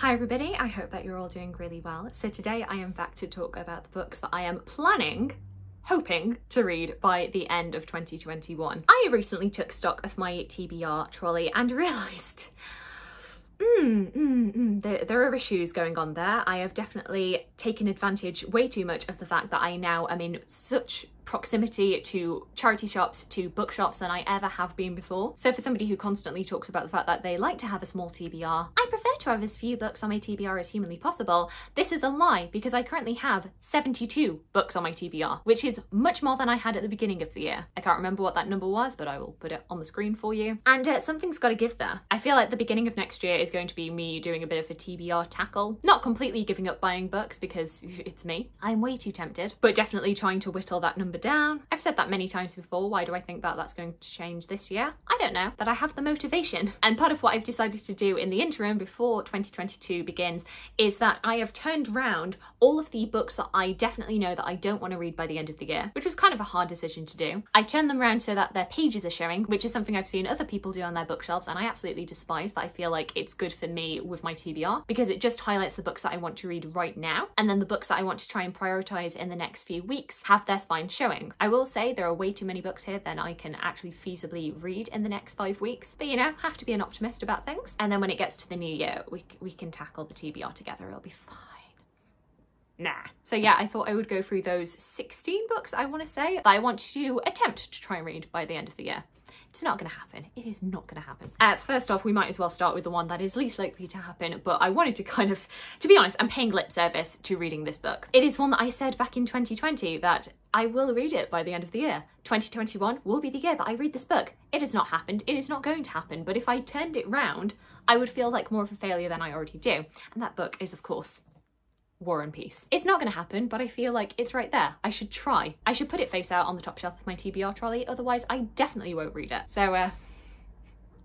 Hi everybody, I hope that you're all doing really well. So today I am back to talk about the books that I am planning hoping to read by the end of 2021. I recently took stock of my TBR trolley and realised Mm, mm, mm. There, there, are issues going on there. I have definitely taken advantage way too much of the fact that I now am in such proximity to charity shops, to bookshops than I ever have been before. So for somebody who constantly talks about the fact that they like to have a small TBR, I prefer to have as few books on my TBR as humanly possible. This is a lie because I currently have 72 books on my TBR, which is much more than I had at the beginning of the year. I can't remember what that number was, but I will put it on the screen for you. And uh, something's got to give there. I feel like the beginning of next year is going to be me doing a bit of a TBR tackle. Not completely giving up buying books because it's me. I'm way too tempted, but definitely trying to whittle that number down. I've said that many times before. Why do I think that that's going to change this year? I don't know, but I have the motivation. And part of what I've decided to do in the interim before 2022 begins is that I have turned round all of the books that I definitely know that I don't want to read by the end of the year, which was kind of a hard decision to do. I've turned them around so that their pages are showing, which is something I've seen other people do on their bookshelves and I absolutely despise, but I feel like it's good for me with my TBR because it just highlights the books that I want to read right now. And then the books that I want to try and prioritize in the next few weeks have their spine showing. I will say there are way too many books here than I can actually feasibly read in the next five weeks. But you know, have to be an optimist about things. And then when it gets to the new year, we, we can tackle the TBR together. It'll be fine nah. So yeah, I thought I would go through those 16 books, I want to say, that I want to attempt to try and read by the end of the year. It's not going to happen. It is not going to happen. Uh, first off, we might as well start with the one that is least likely to happen, but I wanted to kind of, to be honest, I'm paying lip service to reading this book. It is one that I said back in 2020 that I will read it by the end of the year. 2021 will be the year that I read this book. It has not happened, it is not going to happen, but if I turned it round, I would feel like more of a failure than I already do. And that book is, of course, War and Peace. It's not going to happen, but I feel like it's right there. I should try. I should put it face out on the top shelf of my TBR trolley, otherwise I definitely won't read it. So, uh,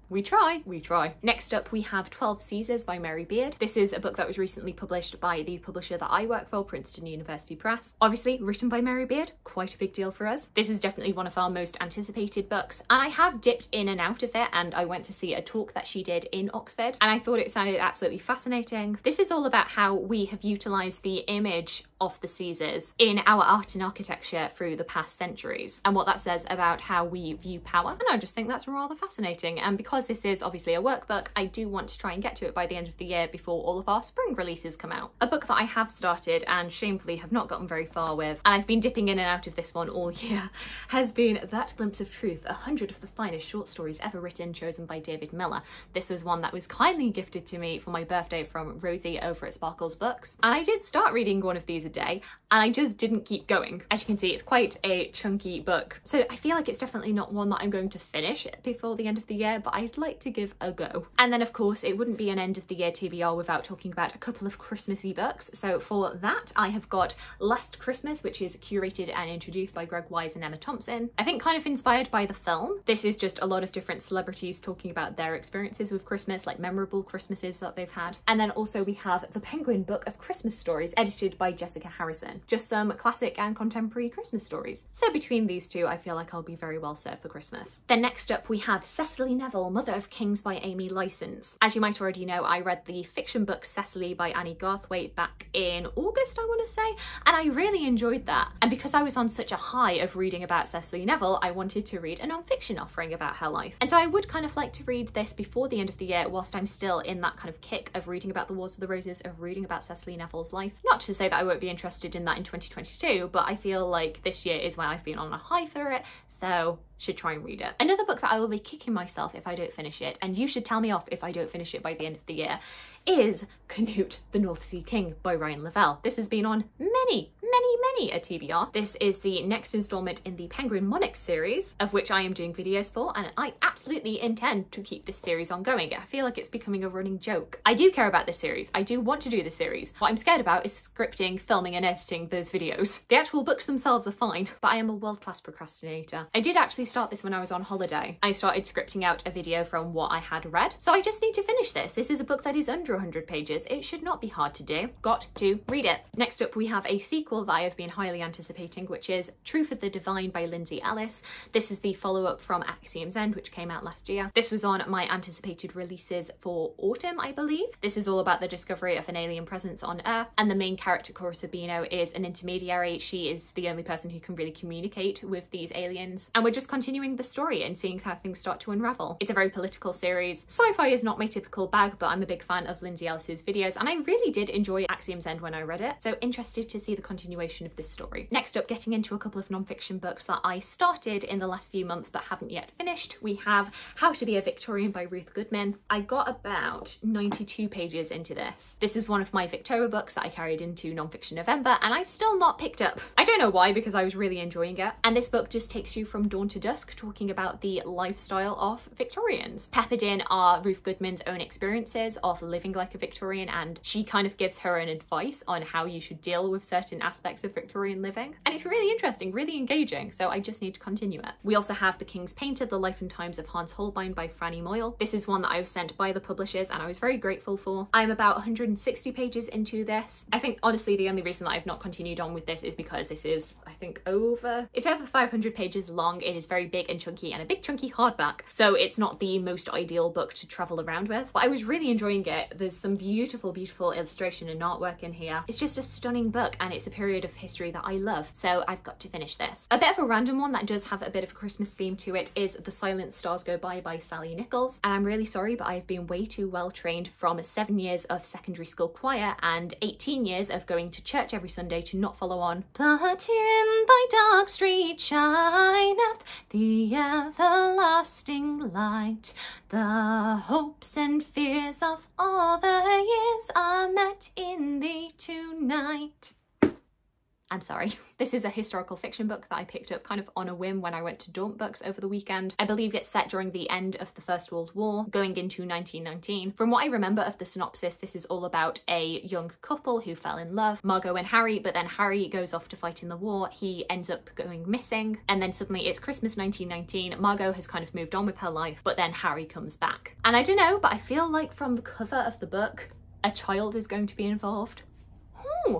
we try, we try. Next up we have 12 Caesars by Mary Beard. This is a book that was recently published by the publisher that I work for, Princeton University Press. Obviously written by Mary Beard, quite a big deal for us. This is definitely one of our most anticipated books and I have dipped in and out of it and I went to see a talk that she did in Oxford and I thought it sounded absolutely fascinating. This is all about how we have utilised the image of the Caesars in our art and architecture through the past centuries and what that says about how we view power and I just think that's rather fascinating and because this is obviously a workbook, I do want to try and get to it by the end of the year before all of our spring releases come out. A book that I have started and shamefully have not gotten very far with, and I've been dipping in and out of this one all year, has been That Glimpse of Truth, a hundred of the finest short stories ever written, chosen by David Miller. This was one that was kindly gifted to me for my birthday from Rosie over at Sparkles Books. And I did start reading one of these a day, and I just didn't keep going. As you can see, it's quite a chunky book. So I feel like it's definitely not one that I'm going to finish before the end of the year, but I'd like to give a go. And then of course it wouldn't be an end of the year TBR without talking about a couple of Christmassy books. So for that I have got Last Christmas which is curated and introduced by Greg Wise and Emma Thompson. I think kind of inspired by the film. This is just a lot of different celebrities talking about their experiences with Christmas, like memorable Christmases that they've had. And then also we have The Penguin Book of Christmas Stories edited by Jessica Harrison. Just some classic and contemporary Christmas stories. So between these two I feel like I'll be very well served for Christmas. Then next up we have Cecily Neville Mother of Kings by Amy Licence. As you might already know, I read the fiction book Cecily by Annie Garthwaite back in August, I want to say, and I really enjoyed that. And because I was on such a high of reading about Cecily Neville, I wanted to read a non-fiction offering about her life. And so I would kind of like to read this before the end of the year whilst I'm still in that kind of kick of reading about the Wars of the Roses, of reading about Cecily Neville's life. Not to say that I won't be interested in that in 2022, but I feel like this year is when I've been on a high for it, so should try and read it. Another book that I will be kicking myself if I don't finish it, and you should tell me off if I don't finish it by the end of the year, is Cnut the North Sea King by Ryan Lavelle. This has been on many, many, many a TBR. This is the next installment in the Penguin Monarchs series, of which I am doing videos for, and I absolutely intend to keep this series ongoing. I feel like it's becoming a running joke. I do care about this series. I do want to do this series. What I'm scared about is scripting, filming, and editing those videos. The actual books themselves are fine, but I am a world-class procrastinator. I did actually start this when I was on holiday. I started scripting out a video from what I had read. So I just need to finish this. This is a book that is under 100 pages. It should not be hard to do. Got to read it. Next up, we have a sequel that I have been highly anticipating, which is Truth of the Divine by Lindsay Ellis. This is the follow-up from Axiom's End, which came out last year. This was on my anticipated releases for autumn, I believe. This is all about the discovery of an alien presence on Earth, and the main character, Cora Sabino, is an intermediary. She is the only person who can really communicate with these aliens. And we're just continuing the story and seeing how things start to unravel. It's a very political series. Sci-fi is not my typical bag, but I'm a big fan of Lindsay Ellis's videos, and I really did enjoy Axiom's End when I read it. So interested to see the continuation of this story. Next up, getting into a couple of non-fiction books that I started in the last few months but haven't yet finished. We have How to Be a Victorian by Ruth Goodman. I got about 92 pages into this. This is one of my Victoria books that I carried into non-fiction November and I've still not picked up. I don't know why because I was really enjoying it. And this book just takes you from dawn to dusk talking about the lifestyle of Victorians. Peppered in are Ruth Goodman's own experiences of living like a Victorian and she kind of gives her own advice on how you should deal with certain aspects of Victorian living. And it's really interesting, really engaging, so I just need to continue it. We also have The King's Painter, The Life and Times of Hans Holbein by Franny Moyle. This is one that I was sent by the publishers and I was very grateful for. I'm about 160 pages into this. I think honestly the only reason that I've not continued on with this is because this is, I think, over, it's over 500 pages long. It is very big and chunky and a big chunky hardback. So it's not the most ideal book to travel around with, but I was really enjoying it. There's some beautiful, beautiful illustration and artwork in here. It's just a stunning book and it's a period of history that I love. So I've got to finish this. A bit of a random one that does have a bit of a Christmas theme to it is The Silent Stars Go By by Sally Nichols. And I'm really sorry, but I've been way too well trained from seven years of secondary school choir and 18 years of going to church every Sunday to not follow on. But in thy dark street shineth the everlasting light. The hopes and fears of all the years are met in thee tonight. I'm sorry. This is a historical fiction book that I picked up kind of on a whim when I went to Daunt Books over the weekend. I believe it's set during the end of the First World War, going into 1919. From what I remember of the synopsis, this is all about a young couple who fell in love, Margot and Harry, but then Harry goes off to fight in the war. He ends up going missing, and then suddenly it's Christmas 1919. Margot has kind of moved on with her life, but then Harry comes back. And I don't know, but I feel like from the cover of the book, a child is going to be involved. Hmm.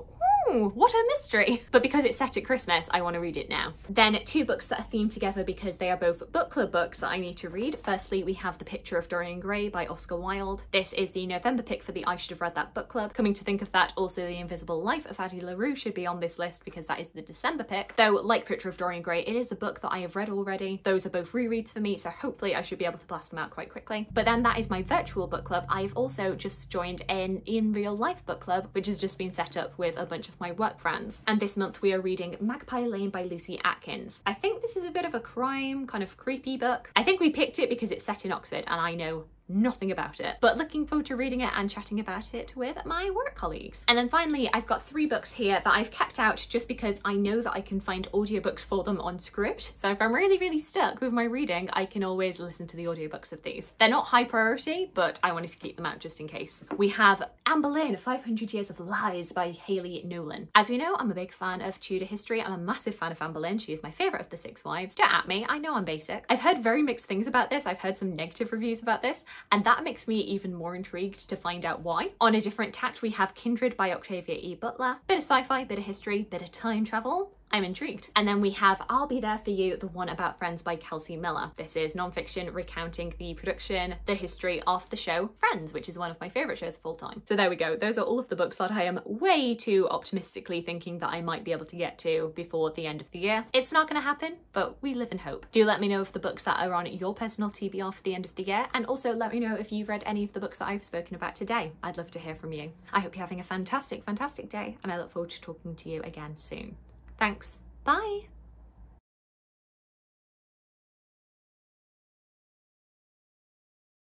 What a mystery. But because it's set at Christmas, I want to read it now. Then two books that are themed together because they are both book club books that I need to read. Firstly, we have The Picture of Dorian Gray by Oscar Wilde. This is the November pick for the I Should Have Read That book club. Coming to think of that, also The Invisible Life of Addie LaRue should be on this list because that is the December pick. Though, like Picture of Dorian Gray, it is a book that I have read already. Those are both rereads for me, so hopefully I should be able to blast them out quite quickly. But then that is my virtual book club. I've also just joined an in real life book club, which has just been set up with a bunch of my work friends. And this month we are reading Magpie Lane by Lucy Atkins. I think this is a bit of a crime, kind of creepy book. I think we picked it because it's set in Oxford and I know nothing about it, but looking forward to reading it and chatting about it with my work colleagues. And then finally, I've got three books here that I've kept out just because I know that I can find audiobooks for them on Scribd. So if I'm really, really stuck with my reading, I can always listen to the audiobooks of these. They're not high priority, but I wanted to keep them out just in case. We have Anne Boleyn, 500 Years of Lies by Hayley Nolan. As we know, I'm a big fan of Tudor history. I'm a massive fan of Anne Boleyn. She is my favourite of the six wives. Don't at me, I know I'm basic. I've heard very mixed things about this. I've heard some negative reviews about this, and that makes me even more intrigued to find out why. On a different tact, we have Kindred by Octavia E. Butler. Bit of sci-fi, bit of history, bit of time travel. I'm intrigued. And then we have I'll Be There For You, the one about Friends by Kelsey Miller. This is non-fiction recounting the production, the history of the show Friends, which is one of my favourite shows of all time. So there we go. Those are all of the books that I am way too optimistically thinking that I might be able to get to before the end of the year. It's not going to happen, but we live in hope. Do let me know if the books that are on your personal TBR for the end of the year, and also let me know if you've read any of the books that I've spoken about today. I'd love to hear from you. I hope you're having a fantastic, fantastic day, and I look forward to talking to you again soon. Thanks. Bye.